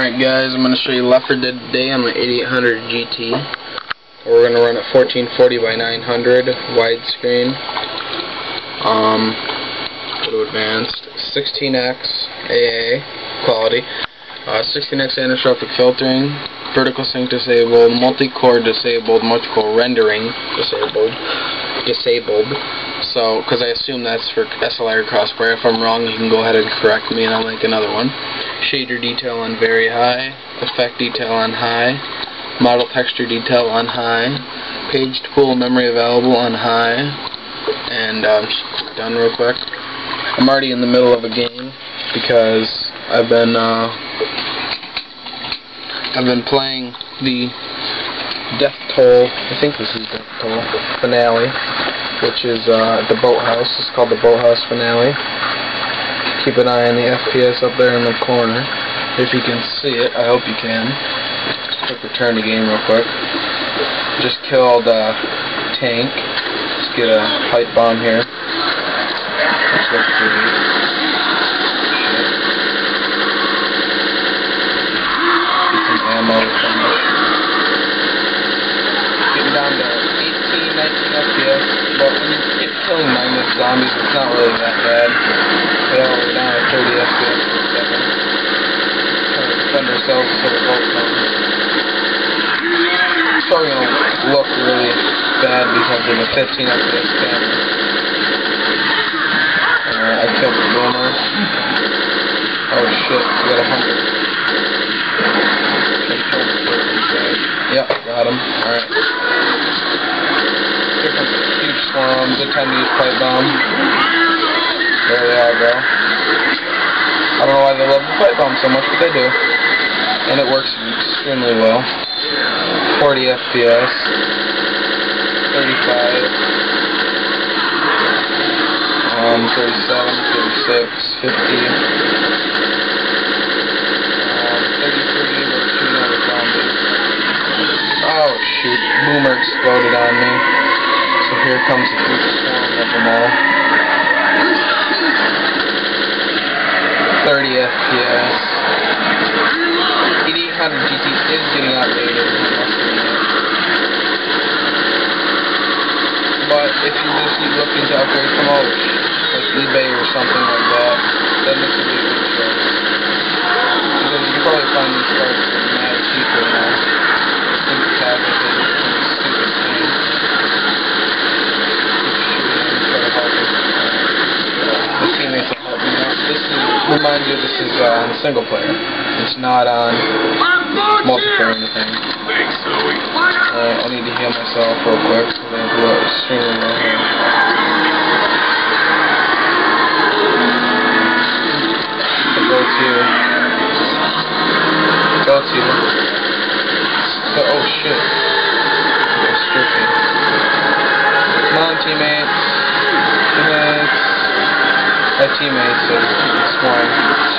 Alright guys, I'm going to show you Left 4 Dead today on my 8800 GT. We're going to run at 1440 by 900 widescreen. Um, go to advanced. 16x AA quality. Uh, 16x anisotropic filtering. Vertical sync disabled. Multi-core disabled. Multi-core rendering disabled. Disabled. So, because I assume that's for SLI or Crossfire. If I'm wrong, you can go ahead and correct me and I'll make another one. Shader detail on very high. Effect detail on high. Model texture detail on high. Paged pool memory available on high. And um, done real quick. I'm already in the middle of a game because I've been uh, I've been playing the Death Toll. I think this is Death Toll finale which is uh, the boathouse. It's called the boathouse finale. Keep an eye on the FPS up there in the corner. If you can see it, I hope you can. Quick return to game real quick. Just killed a tank. Let's get a pipe bomb here. Let's look Getting down to 18, 19 FPS but when you get killing mindless zombies, it's not really that bad. All we're down at 30 FPS per second. Trying to defend ourselves. It's probably going to look really bad because of the 15 FPS camera. Alright, I killed the boomer. Oh shit, we got a hunter. Yep, got him. Alright swarm. Good time to use pipe bomb. There they are, bro. I don't know why they love the pipe bomb so much, but they do. And it works extremely well. 40 FPS. 35. Um, 37, 36, 50. Um, 33, we're shooting out of zombies. Oh, shoot. Boomer here comes a huge swarm of them all. 30 FPS. 8800 GT is getting outdated, But if you just looking to upgrade from all like eBay or something like that, then this would be a good choice. Because you can probably find these parts this is uh, on single player. It's not on multiplayer or anything. Uh, I need to heal myself real quick because I blew up extremely low here. go to go to so oh shit. Come on teammates. Teammates. My teammates are one.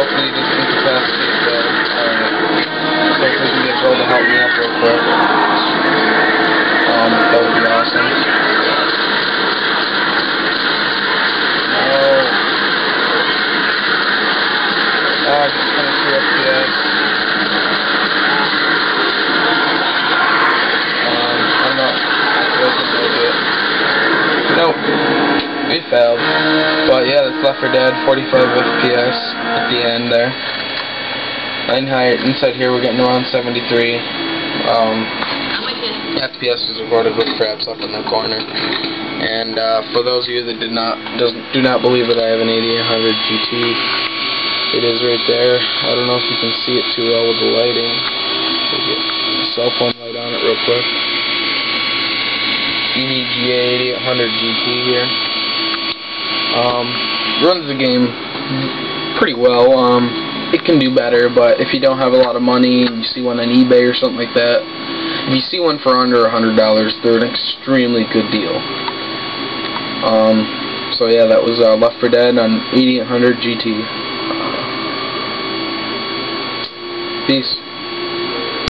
hopefully this if we can get Bill to help me up real quick. Left 4 Dead, 45 FPS at the end there. Nine higher inside here we're getting around 73. Um, FPS is recorded with Fraps up in the corner. And uh, for those of you that did not doesn't do not believe that I have an 8800 GT, it is right there. I don't know if you can see it too well with the lighting. get a cell phone light on it real quick. EVGA 8800 GT here. Um, runs the game pretty well. Um, it can do better, but if you don't have a lot of money and you see one on eBay or something like that, if you see one for under a hundred dollars, they're an extremely good deal. Um, so yeah, that was uh, Left 4 Dead on 8800 GT. Peace.